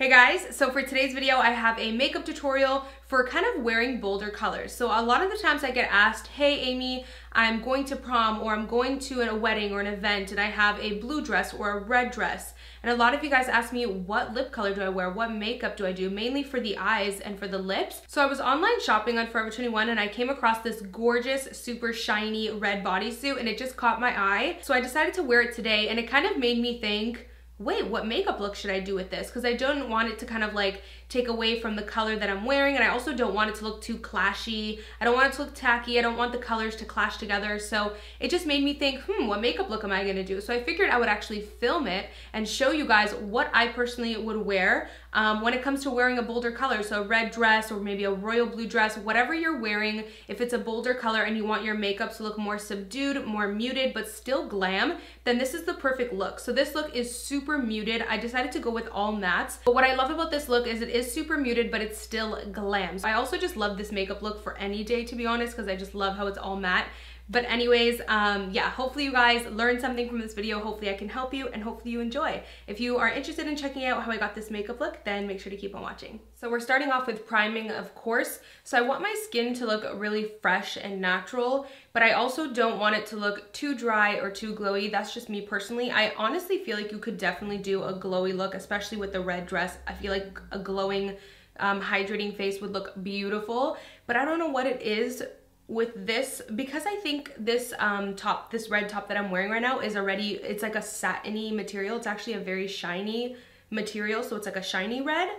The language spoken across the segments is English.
Hey guys, so for today's video, I have a makeup tutorial for kind of wearing bolder colors. So a lot of the times I get asked, hey Amy, I'm going to prom or I'm going to a wedding or an event and I have a blue dress or a red dress. And a lot of you guys ask me, what lip color do I wear? What makeup do I do? Mainly for the eyes and for the lips. So I was online shopping on Forever 21 and I came across this gorgeous, super shiny red bodysuit and it just caught my eye. So I decided to wear it today and it kind of made me think, wait, what makeup look should I do with this? Because I don't want it to kind of like take away from the color that I'm wearing and I also don't want it to look too clashy. I don't want it to look tacky. I don't want the colors to clash together. So it just made me think, hmm, what makeup look am I gonna do? So I figured I would actually film it and show you guys what I personally would wear um, when it comes to wearing a bolder color. So a red dress or maybe a royal blue dress, whatever you're wearing, if it's a bolder color and you want your makeup to look more subdued, more muted, but still glam, then this is the perfect look. So this look is super muted. I decided to go with all mattes. But what I love about this look is it is super muted, but it's still glam. I also just love this makeup look for any day, to be honest, because I just love how it's all matte. But anyways, um, yeah, hopefully you guys learned something from this video. Hopefully I can help you and hopefully you enjoy. If you are interested in checking out how I got this makeup look, then make sure to keep on watching. So we're starting off with priming, of course. So I want my skin to look really fresh and natural, but I also don't want it to look too dry or too glowy. That's just me personally. I honestly feel like you could definitely do a glowy look, especially with the red dress. I feel like a glowing um, hydrating face would look beautiful, but I don't know what it is with this because I think this um, top, this red top that I'm wearing right now is already, it's like a satiny material. It's actually a very shiny material, so it's like a shiny red.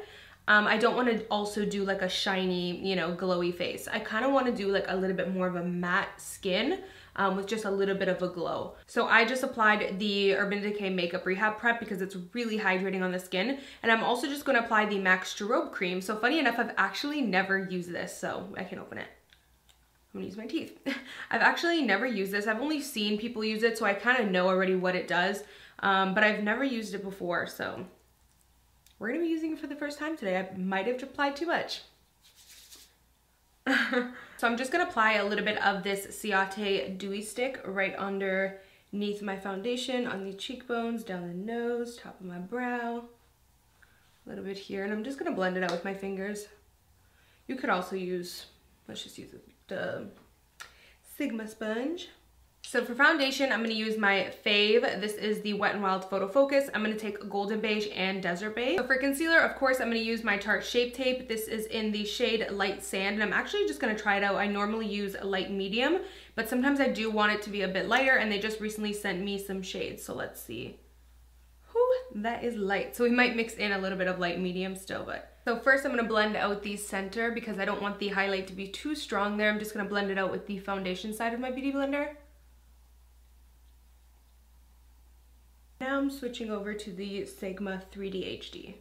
Um, I don't want to also do like a shiny, you know, glowy face. I kind of want to do like a little bit more of a matte skin um, with just a little bit of a glow. So I just applied the Urban Decay Makeup Rehab Prep because it's really hydrating on the skin. And I'm also just going to apply the MAC Strobe Cream. So funny enough, I've actually never used this, so I can open it. I'm gonna use my teeth. I've actually never used this. I've only seen people use it, so I kind of know already what it does, um, but I've never used it before, so we're gonna be using it for the first time today. I might have applied too much. so I'm just gonna apply a little bit of this Ciate Dewy Stick right underneath my foundation, on the cheekbones, down the nose, top of my brow, a little bit here, and I'm just gonna blend it out with my fingers. You could also use, let's just use the Sigma sponge. So for foundation, I'm gonna use my fave. This is the Wet n Wild Photo Focus. I'm gonna take Golden Beige and Desert Beige. So for concealer, of course, I'm gonna use my Tarte Shape Tape. This is in the shade Light Sand, and I'm actually just gonna try it out. I normally use light medium, but sometimes I do want it to be a bit lighter, and they just recently sent me some shades, so let's see. Whew, that is light. So we might mix in a little bit of light medium still, but so first I'm going to blend out the center because I don't want the highlight to be too strong there. I'm just going to blend it out with the foundation side of my Beauty Blender. Now I'm switching over to the Sigma 3D HD.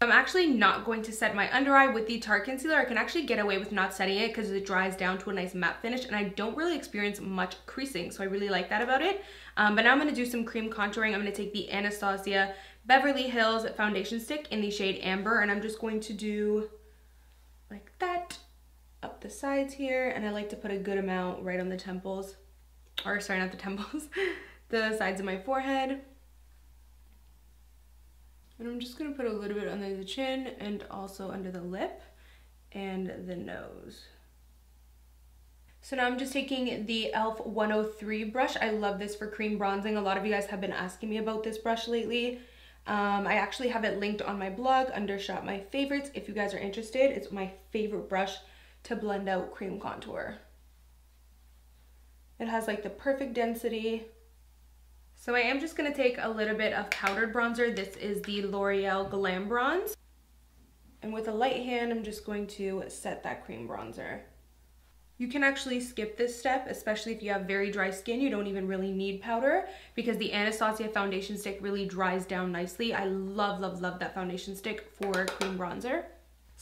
I'm actually not going to set my under eye with the Tarte concealer. I can actually get away with not setting it because it dries down to a nice matte finish and I don't really experience much creasing. So I really like that about it. Um, but now I'm going to do some cream contouring. I'm going to take the Anastasia Beverly Hills foundation stick in the shade Amber and I'm just going to do like that up the sides here and I like to put a good amount right on the temples or sorry not the temples the sides of my forehead and I'm just gonna put a little bit under the chin and also under the lip and the nose. So now I'm just taking the e.l.f. 103 brush. I love this for cream bronzing. A lot of you guys have been asking me about this brush lately. Um, I actually have it linked on my blog under Shop My Favorites if you guys are interested. It's my favorite brush to blend out cream contour. It has like the perfect density, so I am just going to take a little bit of powdered bronzer. This is the L'Oreal Glam Bronze. And with a light hand, I'm just going to set that cream bronzer. You can actually skip this step, especially if you have very dry skin. You don't even really need powder because the Anastasia foundation stick really dries down nicely. I love, love, love that foundation stick for cream bronzer.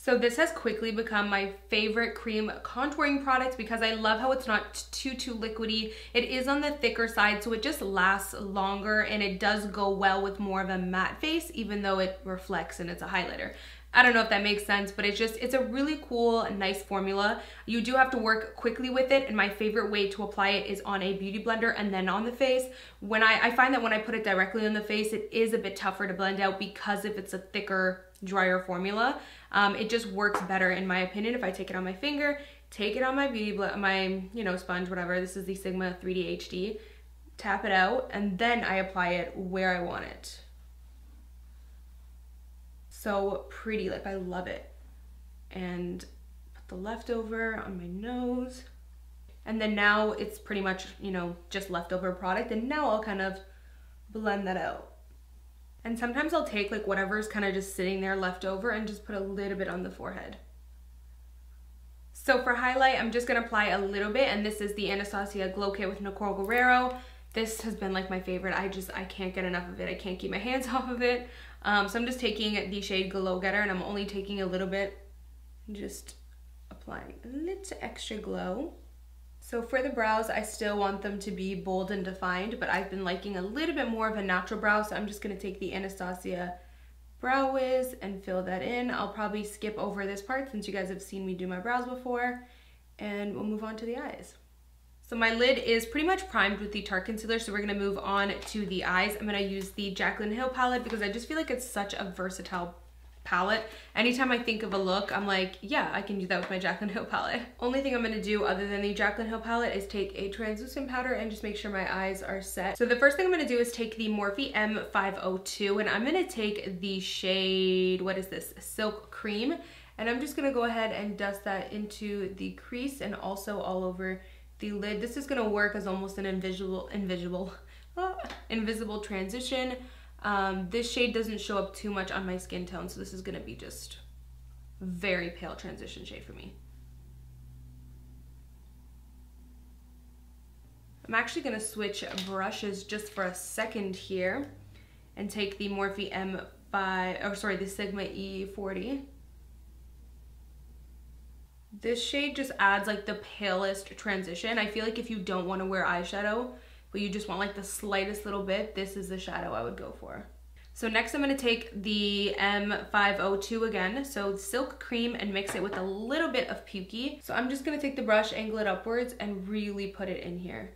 So this has quickly become my favorite cream contouring product because I love how it's not too, too liquidy. It is on the thicker side, so it just lasts longer and it does go well with more of a matte face, even though it reflects and it's a highlighter. I don't know if that makes sense, but it's just, it's a really cool, nice formula. You do have to work quickly with it, and my favorite way to apply it is on a beauty blender and then on the face. When I, I find that when I put it directly on the face, it is a bit tougher to blend out because if it's a thicker, drier formula, um, it just works better in my opinion if I take it on my finger, take it on my beauty, my, you know, sponge, whatever. This is the Sigma 3D HD. Tap it out, and then I apply it where I want it so pretty. Like I love it. And put the leftover on my nose. And then now it's pretty much, you know, just leftover product. And now I'll kind of blend that out. And sometimes I'll take like whatever's kind of just sitting there left over and just put a little bit on the forehead. So for highlight, I'm just gonna apply a little bit and this is the Anastasia Glow Kit with Nicole Guerrero. This has been like my favorite. I just, I can't get enough of it. I can't keep my hands off of it. Um, so I'm just taking the shade Glow Getter and I'm only taking a little bit, just applying a little extra glow. So for the brows, I still want them to be bold and defined, but I've been liking a little bit more of a natural brow, so I'm just gonna take the Anastasia Brow Wiz and fill that in. I'll probably skip over this part since you guys have seen me do my brows before, and we'll move on to the eyes. So my lid is pretty much primed with the Tarte Concealer, so we're gonna move on to the eyes. I'm gonna use the Jaclyn Hill palette because I just feel like it's such a versatile palette. Anytime I think of a look, I'm like, yeah, I can do that with my Jaclyn Hill palette. Only thing I'm gonna do other than the Jaclyn Hill palette is take a translucent powder and just make sure my eyes are set. So the first thing I'm gonna do is take the Morphe M502 and I'm gonna take the shade, what is this, Silk Cream. And I'm just gonna go ahead and dust that into the crease and also all over the lid. This is gonna work as almost an invisible, invisible, invisible transition. Um, this shade doesn't show up too much on my skin tone, so this is gonna be just very pale transition shade for me. I'm actually gonna switch brushes just for a second here and take the Morphe M5, or sorry, the Sigma E40 this shade just adds like the palest transition. I feel like if you don't want to wear eyeshadow, but you just want like the slightest little bit, this is the shadow I would go for. So next I'm gonna take the M502 again, so Silk Cream and mix it with a little bit of Pukey. So I'm just gonna take the brush, angle it upwards and really put it in here.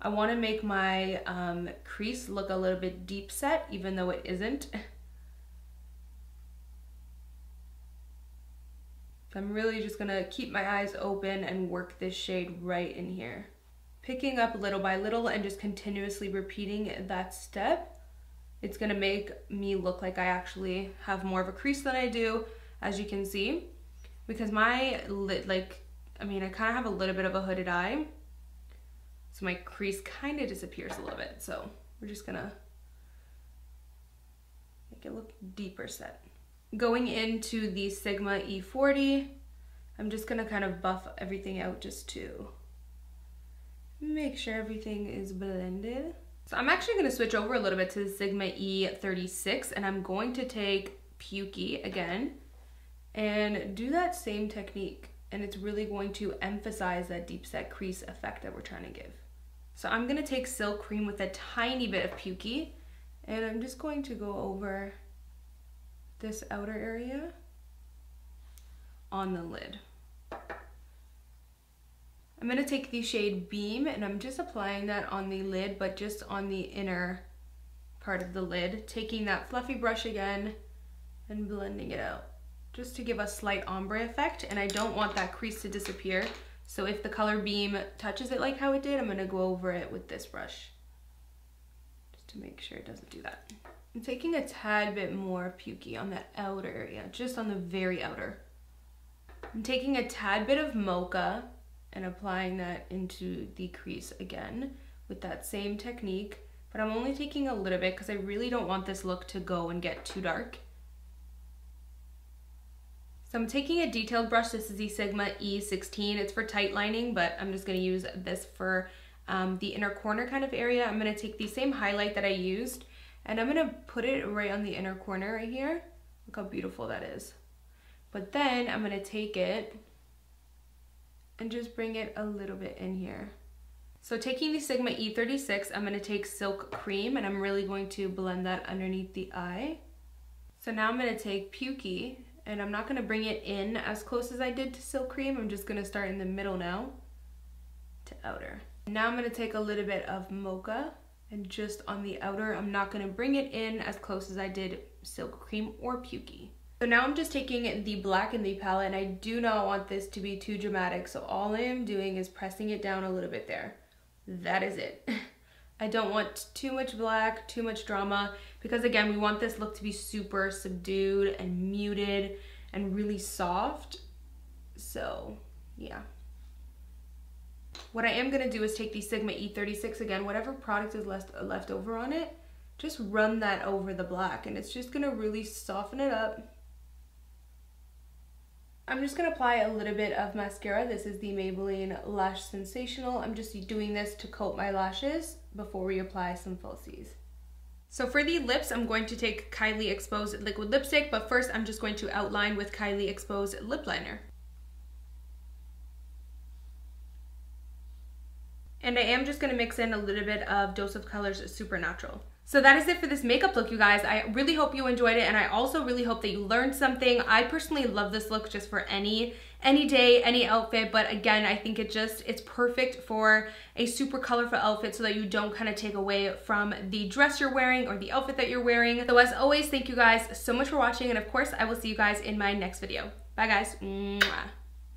I wanna make my um, crease look a little bit deep set, even though it isn't. I'm really just gonna keep my eyes open and work this shade right in here. Picking up little by little and just continuously repeating that step, it's gonna make me look like I actually have more of a crease than I do, as you can see. Because my lid, like, I mean, I kind of have a little bit of a hooded eye. So my crease kind of disappears a little bit. So we're just gonna make it look deeper set. Going into the Sigma E40, I'm just gonna kind of buff everything out just to make sure everything is blended. So I'm actually gonna switch over a little bit to the Sigma E36 and I'm going to take Pukey again and do that same technique. And it's really going to emphasize that deep set crease effect that we're trying to give. So I'm gonna take Silk Cream with a tiny bit of Pukey and I'm just going to go over this outer area on the lid. I'm gonna take the shade Beam and I'm just applying that on the lid, but just on the inner part of the lid, taking that fluffy brush again and blending it out just to give a slight ombre effect. And I don't want that crease to disappear. So if the color Beam touches it like how it did, I'm gonna go over it with this brush just to make sure it doesn't do that. I'm taking a tad bit more pukey on that outer area, just on the very outer. I'm taking a tad bit of mocha and applying that into the crease again with that same technique, but I'm only taking a little bit because I really don't want this look to go and get too dark. So I'm taking a detailed brush. This is the Sigma E16. It's for tight lining, but I'm just gonna use this for um, the inner corner kind of area. I'm gonna take the same highlight that I used and I'm gonna put it right on the inner corner right here. Look how beautiful that is. But then I'm gonna take it and just bring it a little bit in here. So taking the Sigma E36, I'm gonna take Silk Cream and I'm really going to blend that underneath the eye. So now I'm gonna take Pukey And I'm not gonna bring it in as close as I did to Silk Cream. I'm just gonna start in the middle now to outer. Now I'm gonna take a little bit of Mocha and just on the outer, I'm not gonna bring it in as close as I did Silk Cream or Pukey. So now I'm just taking the black in the palette and I do not want this to be too dramatic. So all I am doing is pressing it down a little bit there. That is it. I don't want too much black, too much drama, because again, we want this look to be super subdued and muted and really soft. So yeah. What I am gonna do is take the Sigma E36 again, whatever product is left, left over on it, just run that over the black and it's just gonna really soften it up I'm just going to apply a little bit of mascara. This is the Maybelline Lash Sensational. I'm just doing this to coat my lashes before we apply some falsies. So for the lips, I'm going to take Kylie Exposed Liquid Lipstick, but first I'm just going to outline with Kylie Exposed Lip Liner. And I am just going to mix in a little bit of Dose of Colors Supernatural. So that is it for this makeup look, you guys. I really hope you enjoyed it, and I also really hope that you learned something. I personally love this look just for any any day, any outfit, but again, I think it just, it's perfect for a super colorful outfit so that you don't kind of take away from the dress you're wearing or the outfit that you're wearing. So as always, thank you guys so much for watching, and of course, I will see you guys in my next video. Bye guys. Mwah.